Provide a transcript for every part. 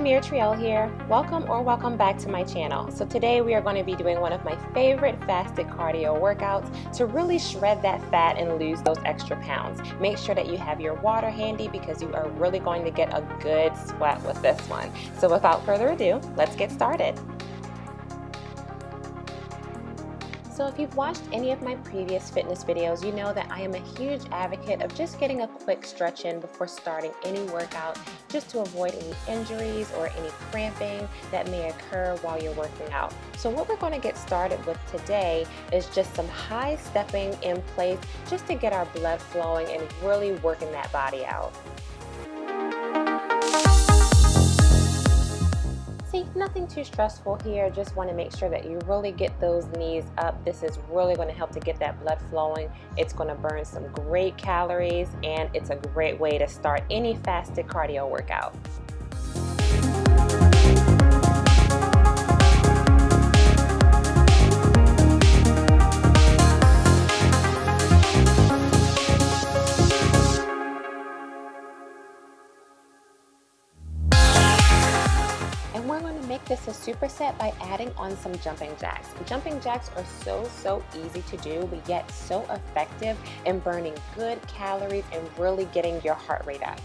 Chimere Trielle here. Welcome or welcome back to my channel. So today we are going to be doing one of my favorite fasted cardio workouts to really shred that fat and lose those extra pounds. Make sure that you have your water handy because you are really going to get a good sweat with this one. So without further ado, let's get started. So if you've watched any of my previous fitness videos, you know that I am a huge advocate of just getting a quick stretch in before starting any workout just to avoid any injuries or any cramping that may occur while you're working out. So what we're going to get started with today is just some high stepping in place just to get our blood flowing and really working that body out. See, nothing too stressful here. Just want to make sure that you really get those knees up. This is really going to help to get that blood flowing. It's going to burn some great calories and it's a great way to start any fasted cardio workout. This is a superset by adding on some jumping jacks. Jumping jacks are so, so easy to do, but yet so effective in burning good calories and really getting your heart rate up.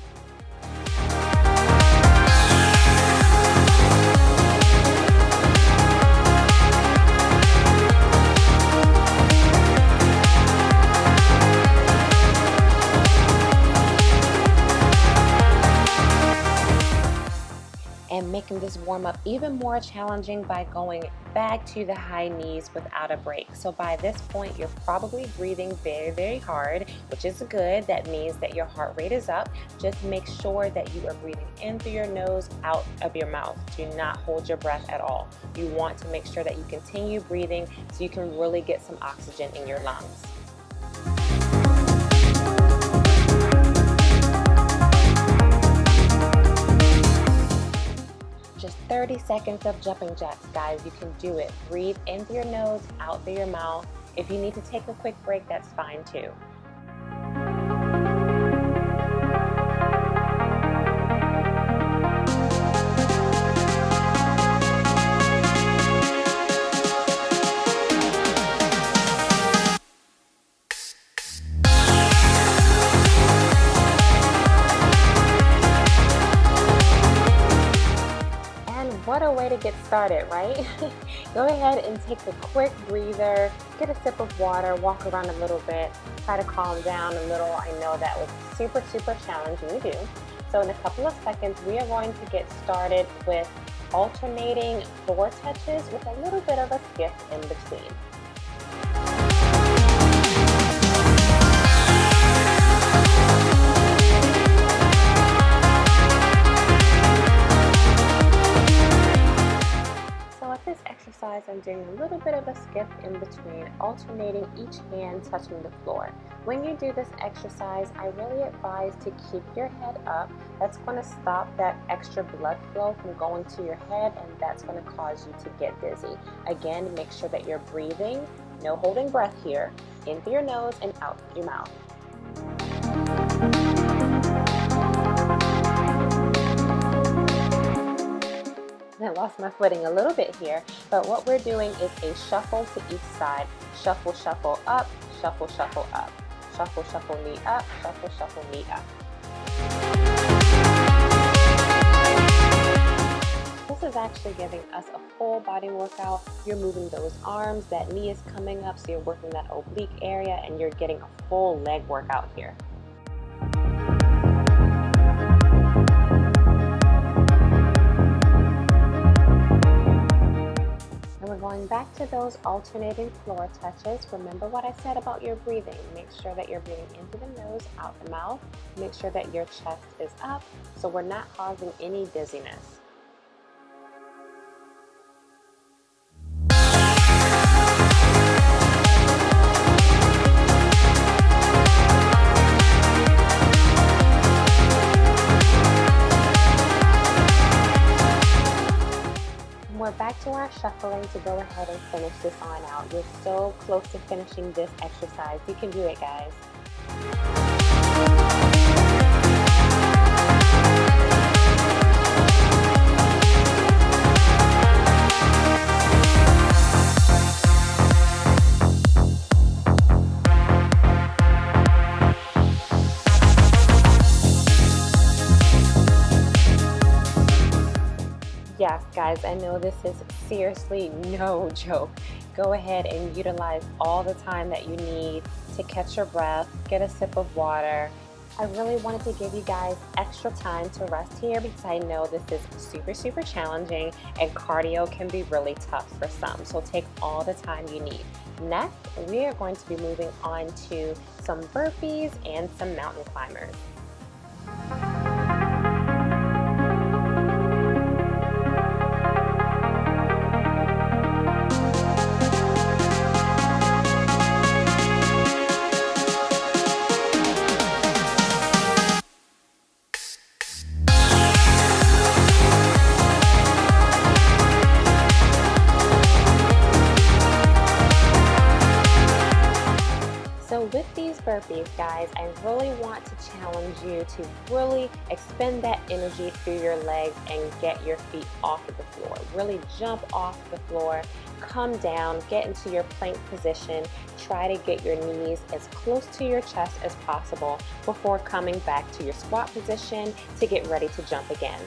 Making this warm up even more challenging by going back to the high knees without a break. So by this point, you're probably breathing very, very hard, which is good. That means that your heart rate is up. Just make sure that you are breathing in through your nose, out of your mouth. Do not hold your breath at all. You want to make sure that you continue breathing so you can really get some oxygen in your lungs. 30 seconds of jumping jacks, guys. You can do it. Breathe in through your nose, out through your mouth. If you need to take a quick break, that's fine too. Started, right? Go ahead and take a quick breather, get a sip of water, walk around a little bit, try to calm down a little. I know that was super, super challenging to do. So in a couple of seconds, we are going to get started with alternating floor touches with a little bit of a skip in between. I'm doing a little bit of a skip in between, alternating each hand touching the floor. When you do this exercise, I really advise to keep your head up. That's going to stop that extra blood flow from going to your head and that's going to cause you to get dizzy. Again, make sure that you're breathing, no holding breath here, in through your nose and out through your mouth. I lost my footing a little bit here, but what we're doing is a shuffle to each side. Shuffle, shuffle up, shuffle, shuffle up. Shuffle, shuffle, knee up, shuffle, shuffle, knee up. This is actually giving us a full body workout. You're moving those arms, that knee is coming up, so you're working that oblique area and you're getting a full leg workout here. Going back to those alternating floor touches, remember what I said about your breathing. Make sure that you're breathing into the nose, out the mouth. Make sure that your chest is up so we're not causing any dizziness. Back to our shuffling to go ahead and finish this on out. You're so close to finishing this exercise. You can do it, guys. Guys, I know this is seriously no joke. Go ahead and utilize all the time that you need to catch your breath, get a sip of water. I really wanted to give you guys extra time to rest here because I know this is super, super challenging and cardio can be really tough for some. So take all the time you need. Next, we are going to be moving on to some burpees and some mountain climbers. Burpees, guys, I really want to challenge you to really expend that energy through your legs and get your feet off of the floor. Really jump off the floor, come down, get into your plank position. Try to get your knees as close to your chest as possible before coming back to your squat position to get ready to jump again.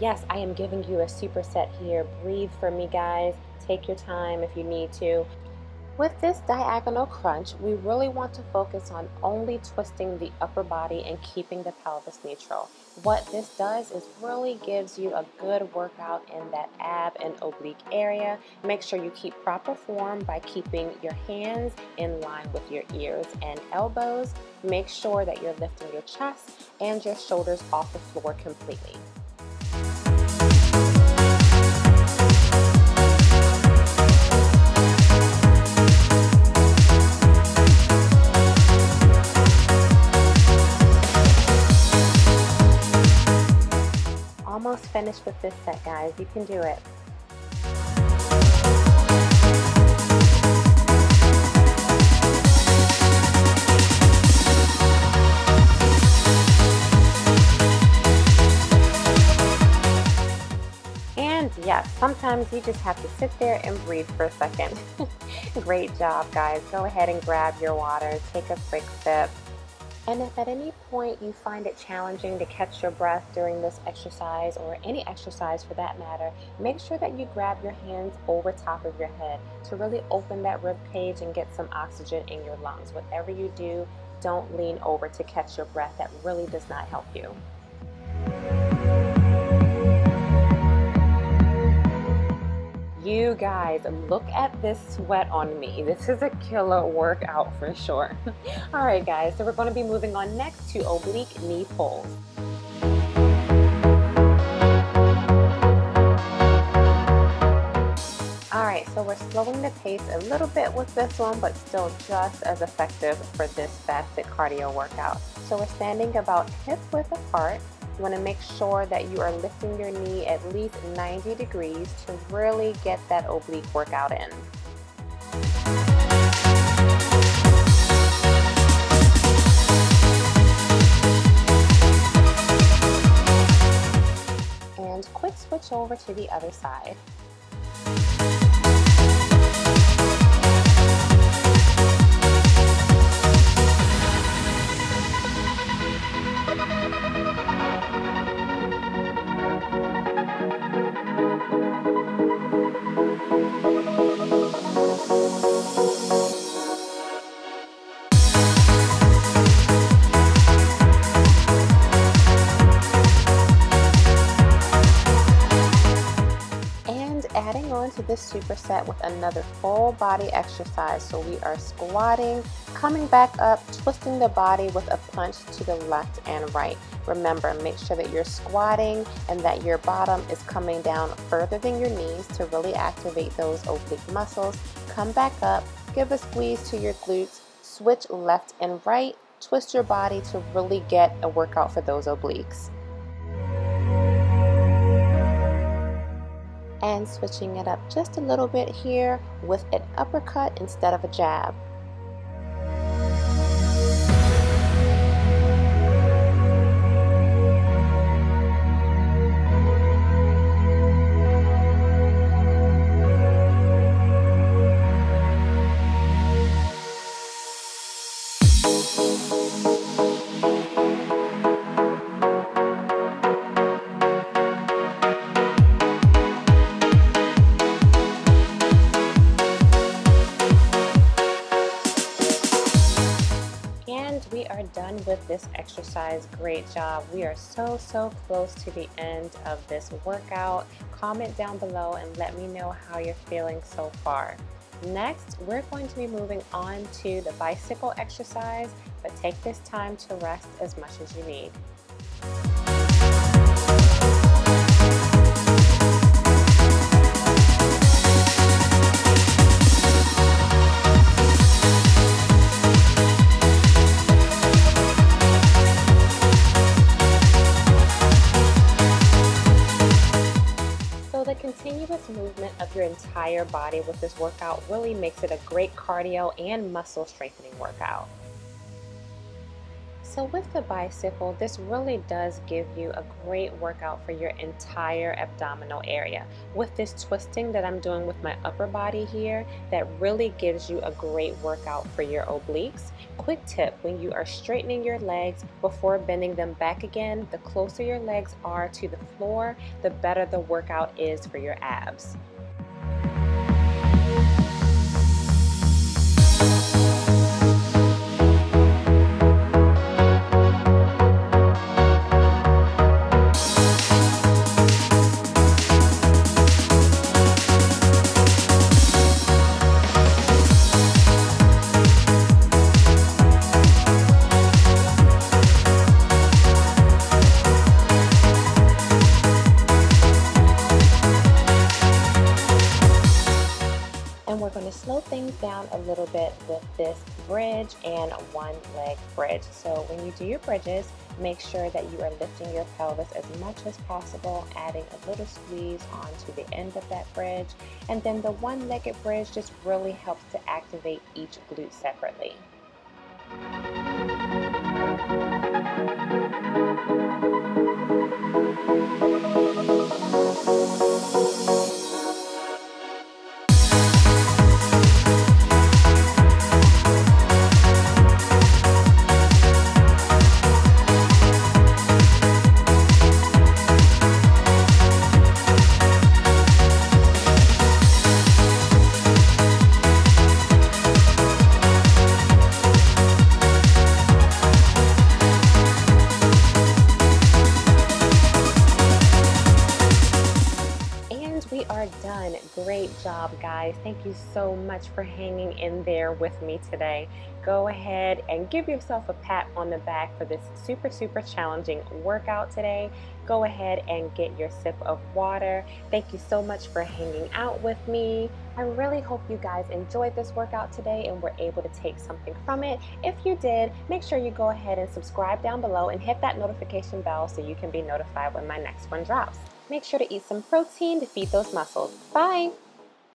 Yes, I am giving you a superset here. Breathe for me, guys. Take your time if you need to. With this diagonal crunch, we really want to focus on only twisting the upper body and keeping the pelvis neutral. What this does is really gives you a good workout in that ab and oblique area. Make sure you keep proper form by keeping your hands in line with your ears and elbows. Make sure that you're lifting your chest and your shoulders off the floor completely. Finished with this set, guys. You can do it. And yes, sometimes you just have to sit there and breathe for a second. Great job, guys. Go ahead and grab your water, take a quick sip. And if at any point you find it challenging to catch your breath during this exercise or any exercise for that matter, make sure that you grab your hands over top of your head to really open that rib cage and get some oxygen in your lungs. Whatever you do, don't lean over to catch your breath. That really does not help you. You guys, look at this sweat on me. This is a killer workout for sure. All right, guys, so we're going to be moving on next to oblique knee pulls. All right, so we're slowing the pace a little bit with this one, but still just as effective for this fasted cardio workout. So we're standing about hip width apart you want to make sure that you are lifting your knee at least 90 degrees to really get that oblique workout in. And quick switch over to the other side. This superset with another full body exercise. So we are squatting, coming back up, twisting the body with a punch to the left and right. Remember, make sure that you're squatting and that your bottom is coming down further than your knees to really activate those oblique muscles. Come back up, give a squeeze to your glutes, switch left and right, twist your body to really get a workout for those obliques. And switching it up just a little bit here with an uppercut instead of a jab. With this exercise. Great job. We are so, so close to the end of this workout. Comment down below and let me know how you're feeling so far. Next, we're going to be moving on to the bicycle exercise, but take this time to rest as much as you need. Movement of your entire body with this workout really makes it a great cardio and muscle strengthening workout. So with the bicycle, this really does give you a great workout for your entire abdominal area. With this twisting that I'm doing with my upper body here, that really gives you a great workout for your obliques. Quick tip, when you are straightening your legs before bending them back again, the closer your legs are to the floor, the better the workout is for your abs. Things down a little bit with this bridge and one leg bridge. So when you do your bridges, make sure that you are lifting your pelvis as much as possible, adding a little squeeze onto the end of that bridge. And then the one-legged bridge just really helps to activate each glute separately. Thank you so much for hanging in there with me today. Go ahead and give yourself a pat on the back for this super, super challenging workout today. Go ahead and get your sip of water. Thank you so much for hanging out with me. I really hope you guys enjoyed this workout today and were able to take something from it. If you did, make sure you go ahead and subscribe down below and hit that notification bell so you can be notified when my next one drops. Make sure to eat some protein to feed those muscles. Bye!